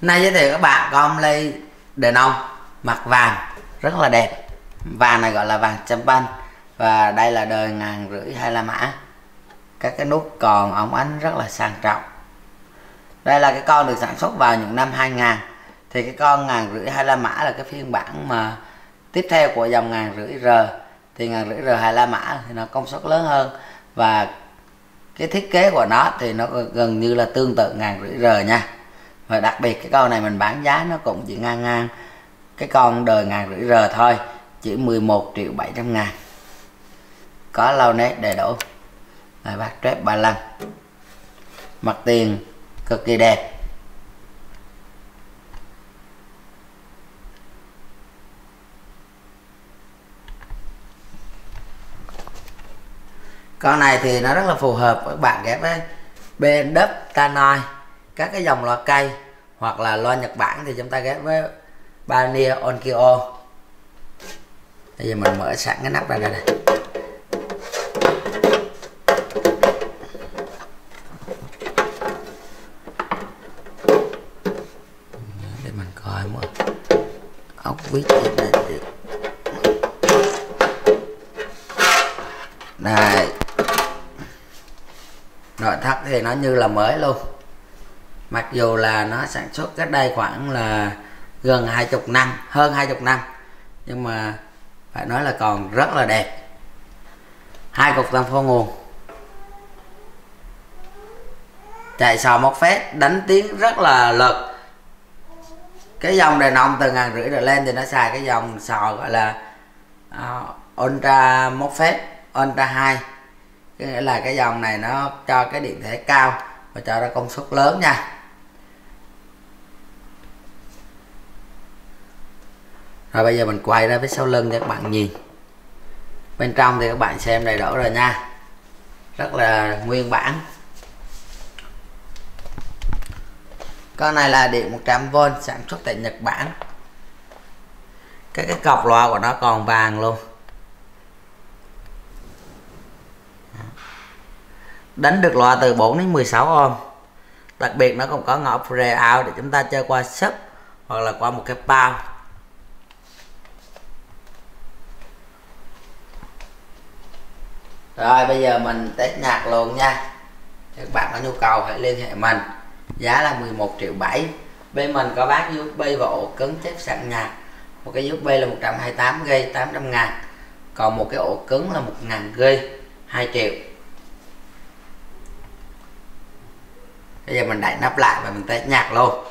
nay giới thiệu các bạn con ly đền ông, mặt vàng, rất là đẹp. Vàng này gọi là vàng champagne, và đây là đời ngàn rưỡi hay la mã. Các cái nút còn ống ánh rất là sang trọng. Đây là cái con được sản xuất vào những năm 2000 thì cái con ngàn rưỡi hay la mã là cái phiên bản mà tiếp theo của dòng ngàn rưỡi r. Thì ngàn rưỡi r hay la mã thì nó công suất lớn hơn. Và cái thiết kế của nó thì nó gần như là tương tự ngàn rưỡi r nha và đặc biệt cái con này mình bán giá nó cũng chỉ ngang ngang. Cái con đời ngàn rưỡi r thôi, chỉ 11 triệu 700 ngàn. Có lâu nét đầy đủ. Là bát trép 35 mặt tiền cực kỳ đẹp. Con này thì nó rất là phù hợp với bạn ghép với bên đất tanoi các cái dòng loa cây hoặc là loa Nhật Bản thì chúng ta ghép với Pioneer Onkyo. Bây giờ mình mở sẵn cái nắp ra đây này. Để mình coi một ốc vít này đây nội thất thì nó như là mới luôn dù là nó sản xuất cách đây khoảng là gần hai chục năm hơn hai chục năm. Nhưng mà phải nói là còn rất là đẹp. Hai cục tam phô nguồn. Chạy sò móc phép đánh tiếng rất là lực. Cái dòng đèn ông từ ngàn rưỡi rồi lên thì nó xài cái dòng sò gọi là uh, ultra móc phép ultra 2 cái nghĩa là cái dòng này nó cho cái điện thể cao và cho ra công suất lớn nha. Rồi bây giờ mình quay ra phía sau lưng cho các bạn nhìn. Bên trong thì các bạn xem đầy đủ rồi nha. Rất là nguyên bản. Con này là điện 100V sản xuất tại Nhật Bản. Cái cái cọc loa của nó còn vàng luôn. Đánh được loa từ 4 đến 16 ohm. Đặc biệt nó còn có ngõ pre out để chúng ta chơi qua sub hoặc là qua một cái bao rồi, bây giờ mình test nhạc luôn nha. Các bạn có nhu cầu hãy liên hệ mình. Giá là 11 triệu 7 bên mình có bát USB và ổ cứng chép sẵn nhạc một cái USB là 128 g 800 ngàn. Còn một cái ổ cứng là 1 ngàn g 2 triệu. Bây giờ mình đẩy nắp lại và mình test nhạc luôn.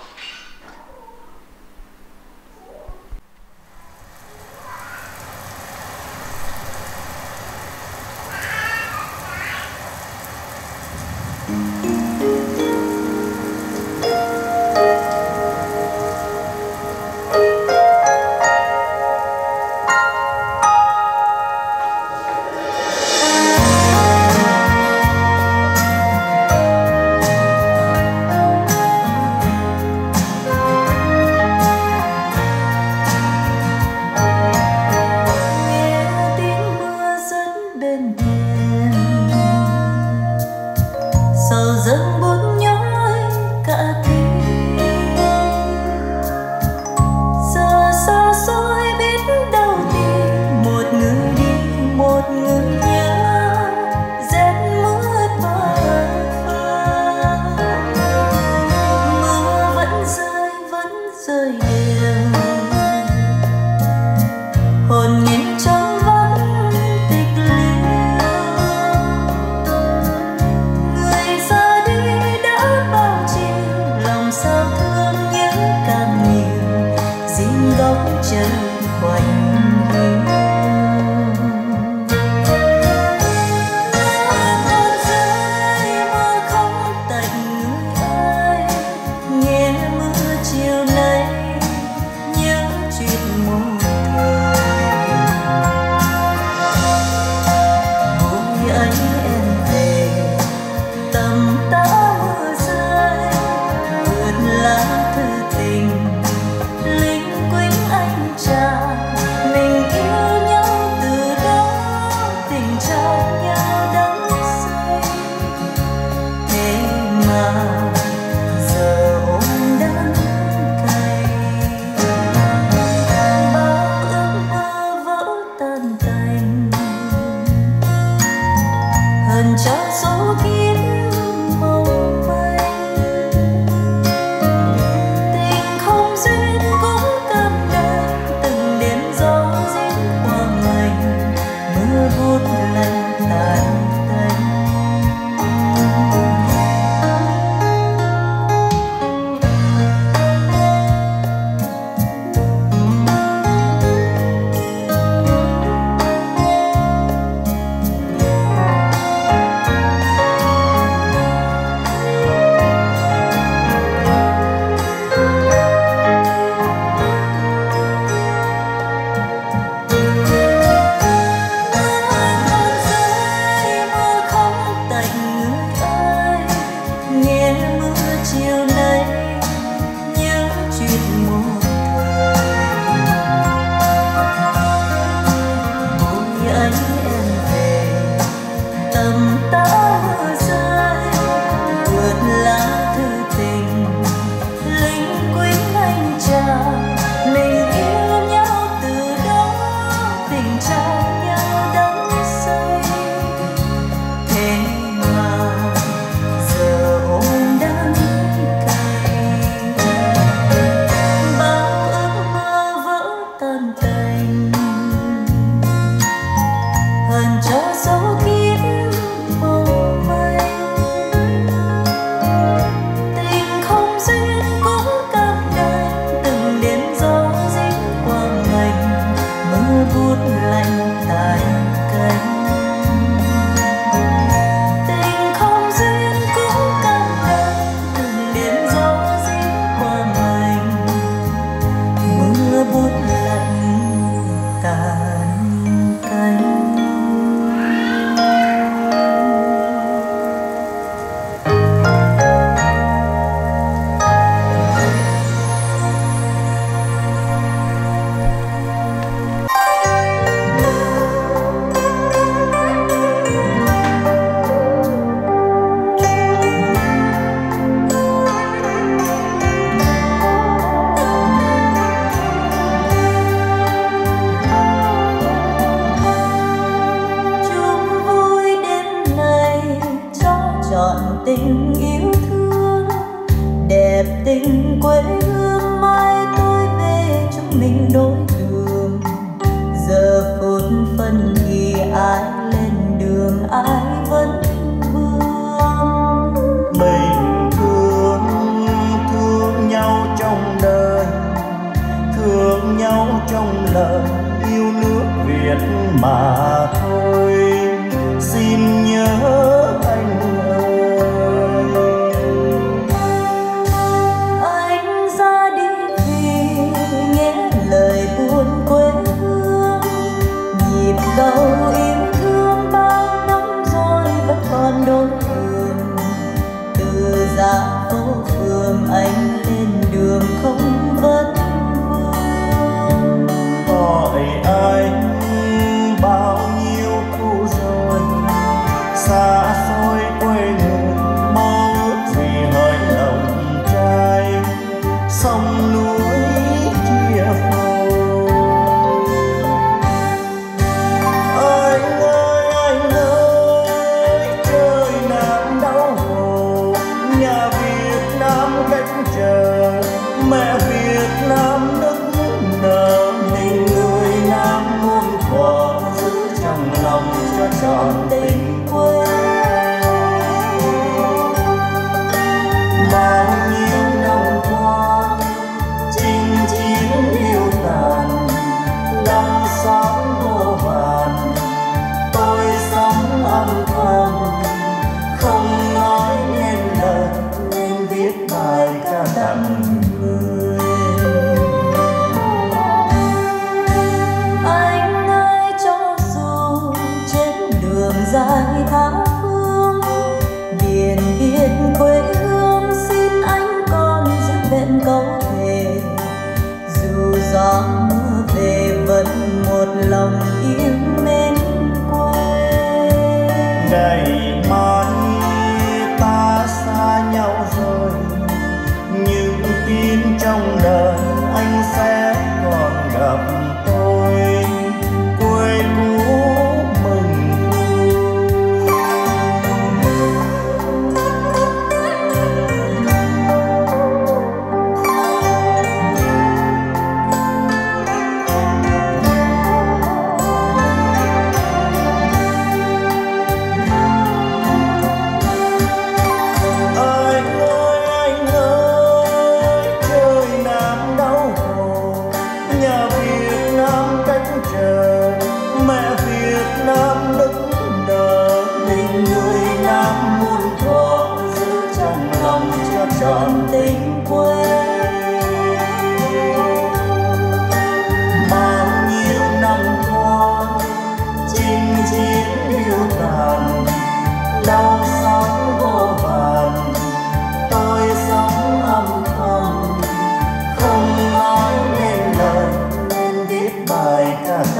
tình yêu thương, đẹp tình quê hương, mai tôi về chúng mình đôi đường giờ phút phân kỳ ai lên đường, ai vẫn vương. Mình thương thương nhau trong đời, thương nhau trong lời yêu nước Việt mà thôi. Xin nhớ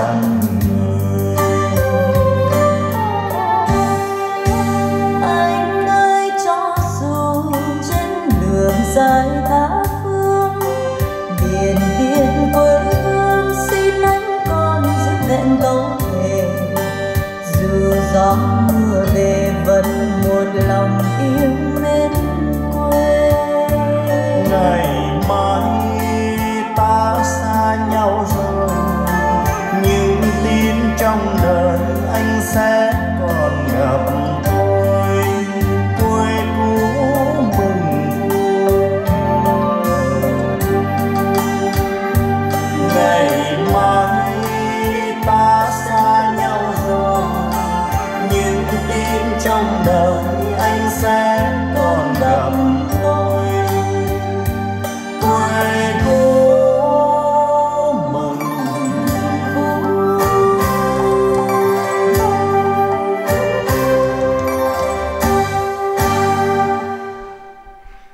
time.